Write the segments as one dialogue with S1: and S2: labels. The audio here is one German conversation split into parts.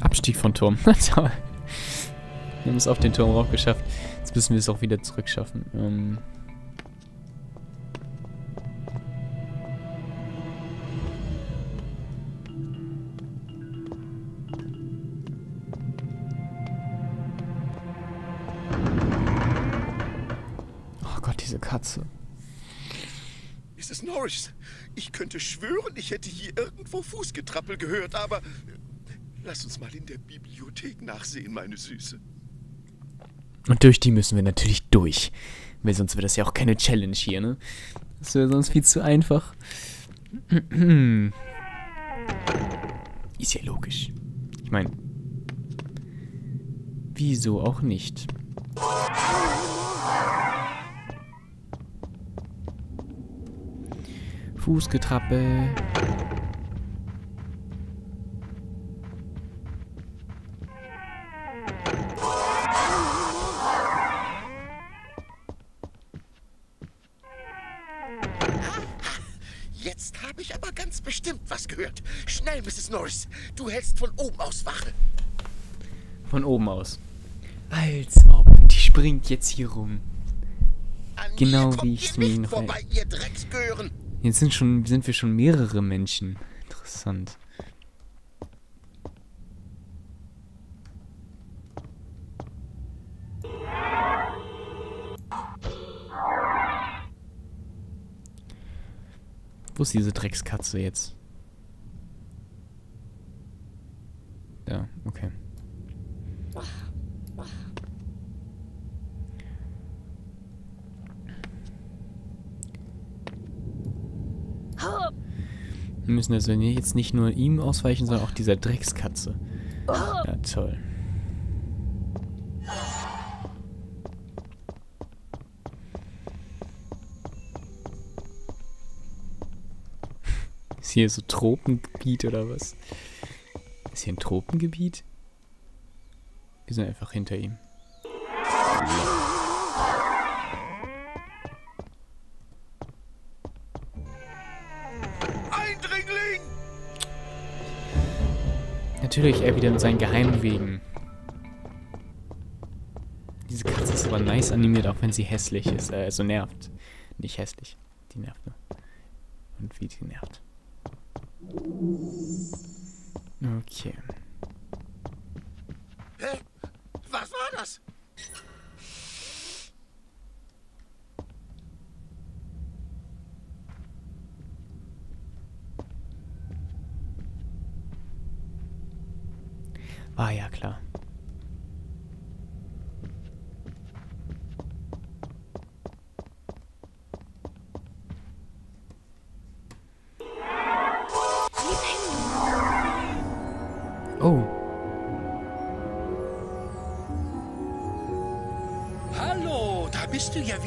S1: Abstieg von Turm. Toll. Wir haben es auf den Turm rauf geschafft. Jetzt müssen wir es auch wieder zurückschaffen. Ähm oh Gott, diese Katze.
S2: Mrs. Norris, ich könnte schwören, ich hätte hier irgendwo Fußgetrappel gehört, aber lass uns mal in der Bibliothek nachsehen, meine Süße.
S1: Und durch die müssen wir natürlich durch. Weil sonst wäre das ja auch keine Challenge hier, ne? Das wäre sonst viel zu einfach. Ist ja logisch. Ich meine, wieso auch nicht? Fußgetrappel.
S2: Jetzt habe ich aber ganz bestimmt was gehört. Schnell, Mrs. Norris. Du hältst von oben aus Wache.
S1: Von oben aus. Als ob. Die springt jetzt hier rum.
S2: An
S1: Genau wie
S2: ihr
S1: ich's mir noch
S2: vorbei, ihr Drecksgören.
S1: Jetzt sind, schon, sind wir schon mehrere Menschen. Interessant. Wo ist diese Dreckskatze jetzt? Da, okay. Wir müssen also jetzt nicht nur ihm ausweichen, sondern auch dieser Dreckskatze. Ja, toll. Ist hier so Tropengebiet oder was? Ist hier ein Tropengebiet? Wir sind einfach hinter ihm.
S2: Eindringling!
S1: Natürlich, er wieder mit seinen geheimen Wegen. Diese Katze ist aber nice animiert, auch wenn sie hässlich ist. Äh, also nervt. Nicht hässlich. Die nervt nur. Und wie die nervt. Okay.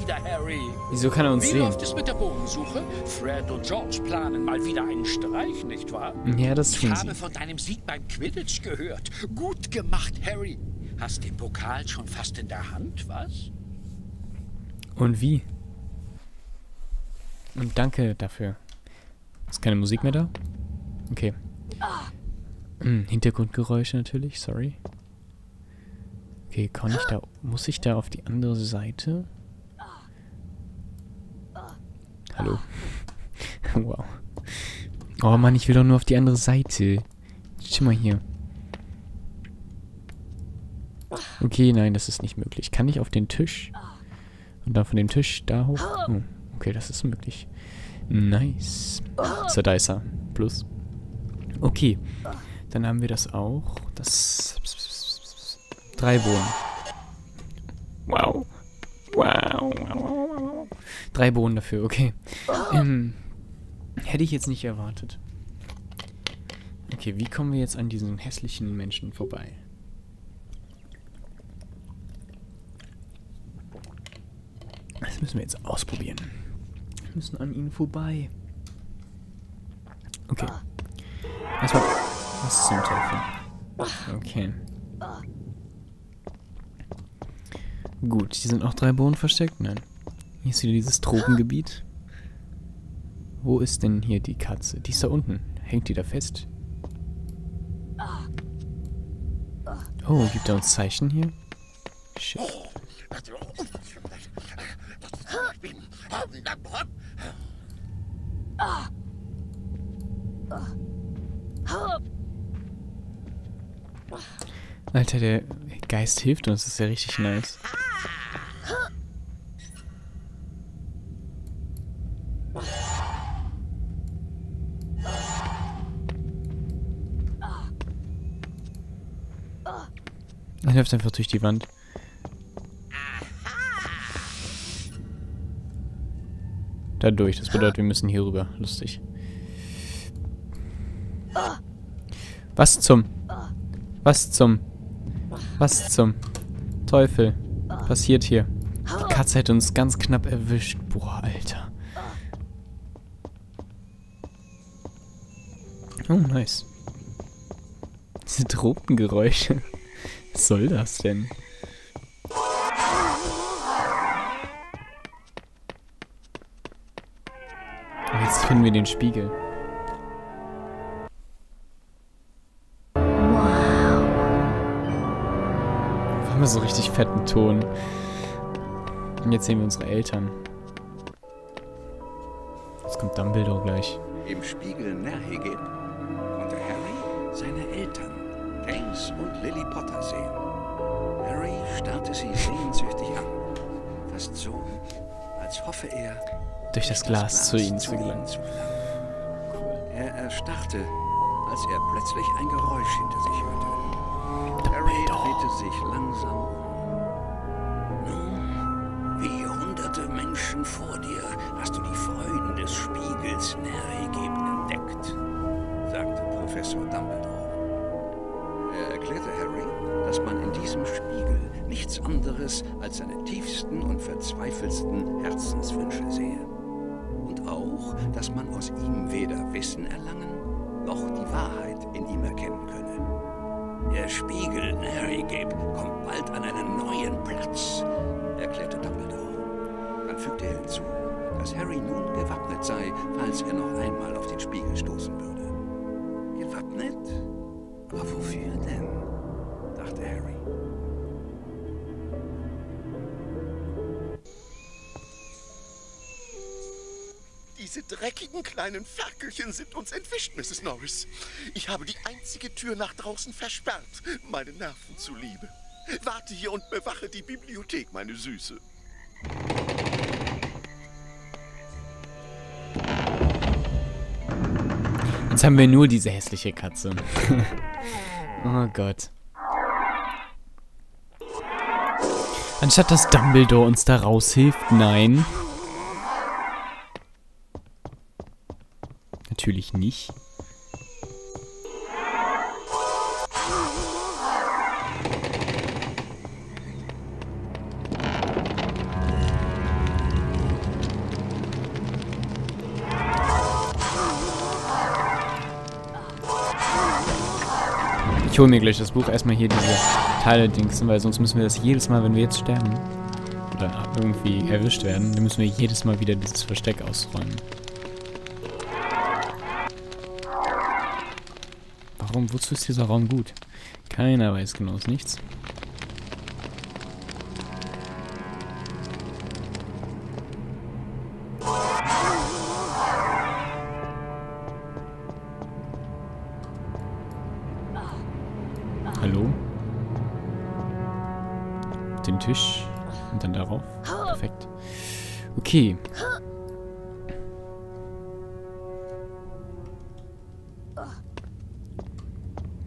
S3: Wieder, Harry.
S1: wieso kann er uns
S3: Wie
S1: sehen?
S3: läuft es mit der Bodensuche? Fred und George planen mal wieder einen Streich, nicht wahr?
S1: Ja, das
S3: Ich
S1: tun
S3: habe
S1: sie.
S3: von deinem Sieg beim Quidditch gehört. Gut gemacht, Harry. Hast den Pokal schon fast in der Hand, was?
S1: Und wie? Und danke dafür. Ist keine Musik mehr da? Okay. Hm, Hintergrundgeräusche natürlich, sorry. Okay, kann ich da. Muss ich da auf die andere Seite? Hallo. wow. Oh Mann, ich will doch nur auf die andere Seite. Schau mal hier. Okay, nein, das ist nicht möglich. Kann ich auf den Tisch? Und dann von dem Tisch da hoch? Oh, okay, das ist möglich. Nice. So, da ist er. Plus. Okay. Dann haben wir das auch. Das. Drei Bohnen. Wow. Wow. wow. Drei Bohnen dafür, okay. Ähm, hätte ich jetzt nicht erwartet. Okay, wie kommen wir jetzt an diesen hässlichen Menschen vorbei? Das müssen wir jetzt ausprobieren. Wir müssen an ihnen vorbei. Okay. Erstmal. Was zum Teufel? Okay. Gut, hier sind auch drei Bohnen versteckt. Nein. Hier ist wieder dieses Tropengebiet. Wo ist denn hier die Katze? Die ist da unten. Hängt die da fest? Oh, gibt er uns Zeichen hier? Shit. Alter, der Geist hilft uns, das ist ja richtig nice. Läuft einfach durch die Wand. Da durch, das bedeutet, wir müssen hier rüber. Lustig. Was zum? Was zum? Was zum? Teufel. Passiert hier. Die Katze hätte uns ganz knapp erwischt. Boah, Alter. Oh, nice. Diese Tropengeräusche. Was soll das denn? Jetzt finden wir den Spiegel. Wir haben so richtig fetten Ton. Und jetzt sehen wir unsere Eltern. Jetzt kommt Dumbledore gleich.
S3: Im Spiegel Nahegeb konnte Harry seine Eltern, James und Lily Potter, sehen. Harry starrte sie sehnsüchtig an. Fast so, als hoffe er,
S1: Durch das Glas zu ihnen zu gelangen.
S3: zu gelangen. Er erstarrte, als er plötzlich ein Geräusch hinter sich hörte. Harry drehte sich langsam um. Nun, wie hunderte Menschen vor dir hast du die Freuden des Spiegels Nerigeb entdeckt, sagte Professor Dumbledore. Seine tiefsten und verzweifelsten Herzenswünsche sehe. Und auch, dass man aus ihm weder Wissen erlangen, noch die Wahrheit in ihm erkennen könne. Der Spiegel Nerigeb kommt bald an einen neuen Platz, erklärte Dumbledore. Dann fügte er hinzu, dass Harry nun gewappnet sei, falls er noch einmal auf den Spiegel stoßen
S2: dreckigen kleinen Ferkelchen sind uns entwischt, Mrs. Norris. Ich habe die einzige Tür nach draußen versperrt, meine Nerven zuliebe. Warte hier und bewache die Bibliothek, meine Süße.
S1: Jetzt haben wir nur diese hässliche Katze. oh Gott. Anstatt dass Dumbledore uns da raushilft, nein. Natürlich nicht. Ich hole mir gleich das Buch erstmal hier diese Teile dingsen, weil sonst müssen wir das jedes Mal, wenn wir jetzt sterben oder irgendwie erwischt werden, dann müssen wir jedes Mal wieder dieses Versteck ausräumen. Warum, wozu ist dieser Raum gut? Keiner weiß genau ist nichts. Hallo? Den Tisch und dann darauf. Perfekt. Okay.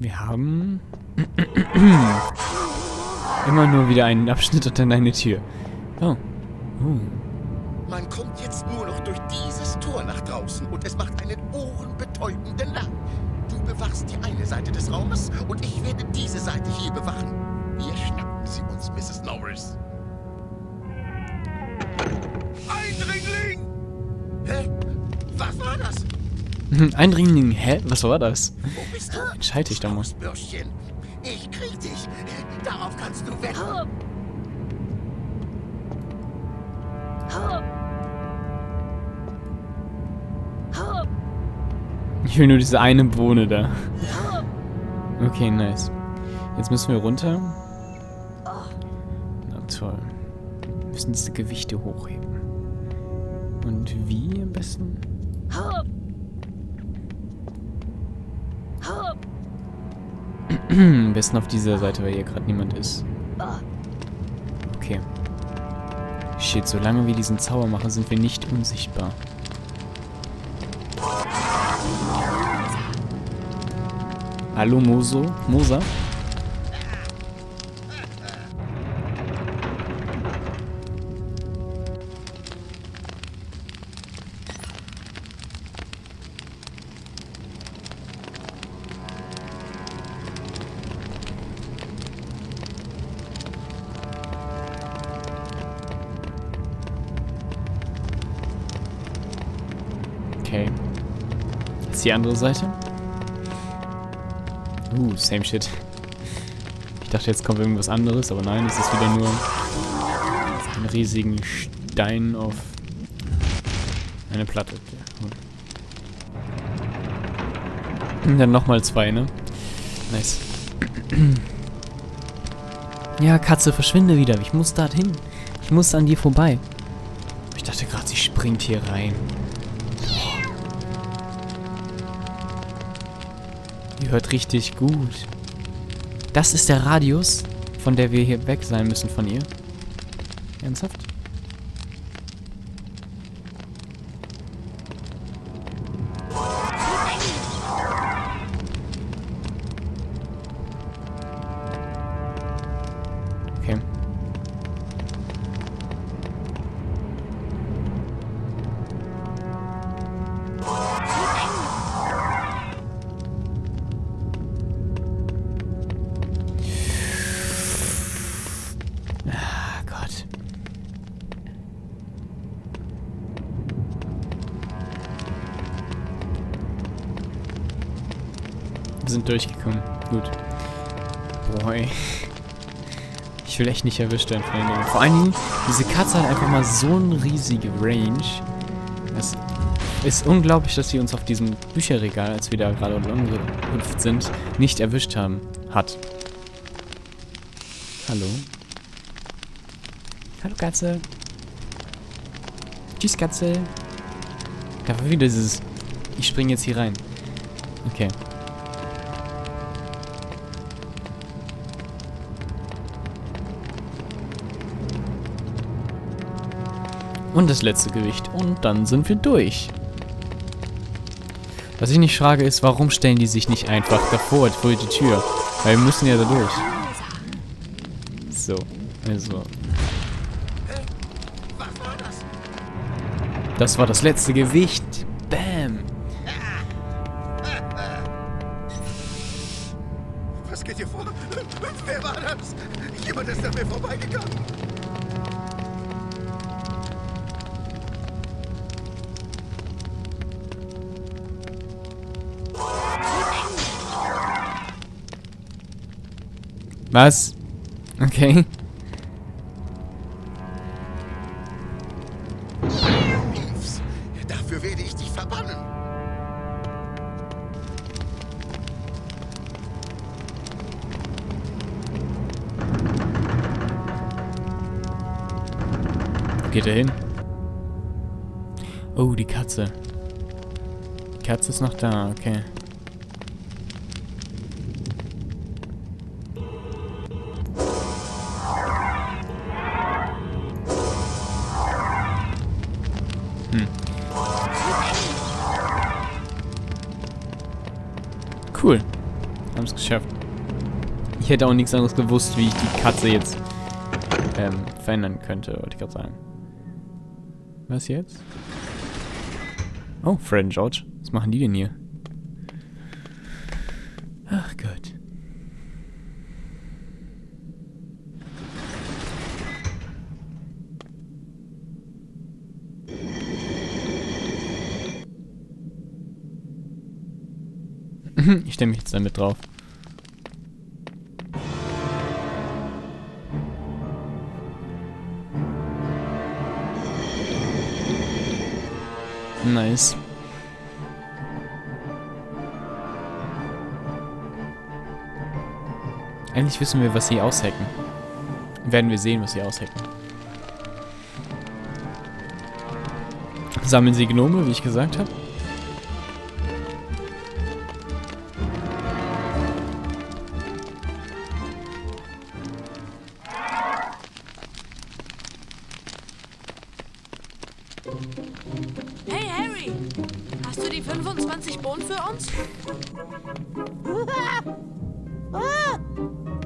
S1: Wir haben immer nur wieder einen Abschnitt und dann eine Tür. Oh. Oh.
S2: Man kommt jetzt nur noch durch dieses Tor nach draußen und es macht einen ohrenbetäubenden Lärm. Du bewachst die eine Seite des Raumes und ich werde diese Seite hier bewachen. Wir schnappen sie uns, Mrs. Norris. Eindringling! Hä? Was war das?
S1: Eindringling, hä? Was war das?
S2: Wo bist du?
S1: Entscheide ich da mal.
S2: Ich krieg dich. Darauf kannst du wetten.
S1: Ich will nur diese eine Bohne da. Okay, nice. Jetzt müssen wir runter. Na toll. Wir müssen diese Gewichte hochheben. Und wie am besten? Am besten auf dieser Seite, weil hier gerade niemand ist. Okay. Shit, solange wir diesen Zauber machen, sind wir nicht unsichtbar. Hallo Moso? Mosa? Jetzt die andere Seite. Uh, same shit. Ich dachte, jetzt kommt irgendwas anderes, aber nein, es ist wieder nur ein riesigen Stein auf eine Platte. Und dann nochmal zwei, ne? Nice. Ja, Katze, verschwinde wieder. Ich muss dorthin. Ich muss an dir vorbei. Ich dachte gerade, sie springt hier rein. Die hört richtig gut. Das ist der Radius, von der wir hier weg sein müssen von ihr. Ernsthaft? Sind durchgekommen. Gut. Boy. Ich will echt nicht erwischt werden von den Dingen. Vor allen Dingen, diese Katze hat einfach mal so eine riesige Range. Es ist unglaublich, dass sie uns auf diesem Bücherregal, als wir da gerade umgehüpft sind, nicht erwischt haben. Hat. Hallo? Hallo Katze. Tschüss Katze. Da war wieder dieses... Ich springe jetzt hier rein. Okay. Und das letzte Gewicht. Und dann sind wir durch. Was ich nicht frage ist, warum stellen die sich nicht einfach davor, vor die Tür? Weil wir müssen ja da durch. So, also.
S2: Das
S1: war das letzte Gewicht.
S2: Was?
S1: Okay.
S2: Dafür werde ich dich verbannen.
S1: Geht er hin? Oh, die Katze. Die Katze ist noch da, okay. Hätte auch nichts anderes gewusst, wie ich die Katze jetzt ähm, verändern könnte, wollte ich gerade sagen. Was jetzt? Oh, Fred George. Was machen die denn hier? Ach Gott. Ich stelle mich jetzt damit drauf. Nice. Eigentlich wissen wir, was sie aushacken. Werden wir sehen, was sie aushacken. Sammeln sie Gnome, wie ich gesagt habe.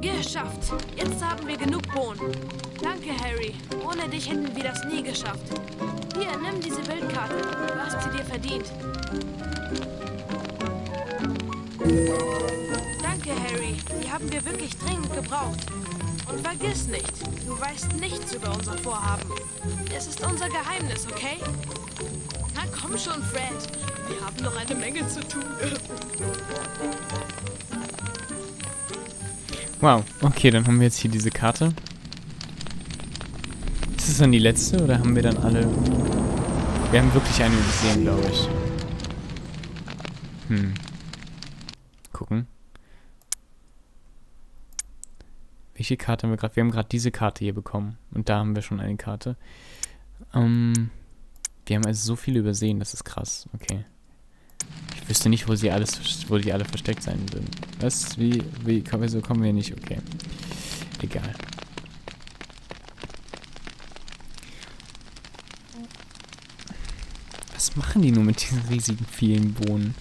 S4: Geschafft. Jetzt haben wir genug Bohnen. Danke, Harry. Ohne dich hätten wir das nie geschafft. Hier, nimm diese Bildkarte. Du hast sie dir verdient. Danke, Harry. Die haben wir wirklich dringend gebraucht. Und vergiss nicht, du weißt nichts über unser Vorhaben. Es ist unser Geheimnis, okay? Na komm schon, Fred. Wir haben noch eine Menge zu tun.
S1: Wow, okay, dann haben wir jetzt hier diese Karte. Ist es dann die letzte oder haben wir dann alle... Wir haben wirklich eine übersehen, glaube ich. Hm. Gucken. Welche Karte haben wir gerade? Wir haben gerade diese Karte hier bekommen. Und da haben wir schon eine Karte. Ähm, wir haben also so viele übersehen, das ist krass. Okay. Ich wüsste nicht, wo sie alles, wo die alle versteckt sein würden. Was? Wie, wie, kommen so kommen wir nicht? Okay. Egal. Was machen die nur mit diesen riesigen vielen Bohnen?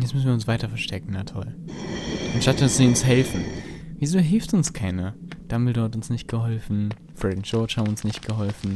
S1: Jetzt müssen wir uns weiter verstecken, na toll. Anstatt dass sie uns helfen. Wieso hilft uns keiner? Dumbledore hat uns nicht geholfen. Fred und George haben uns nicht geholfen.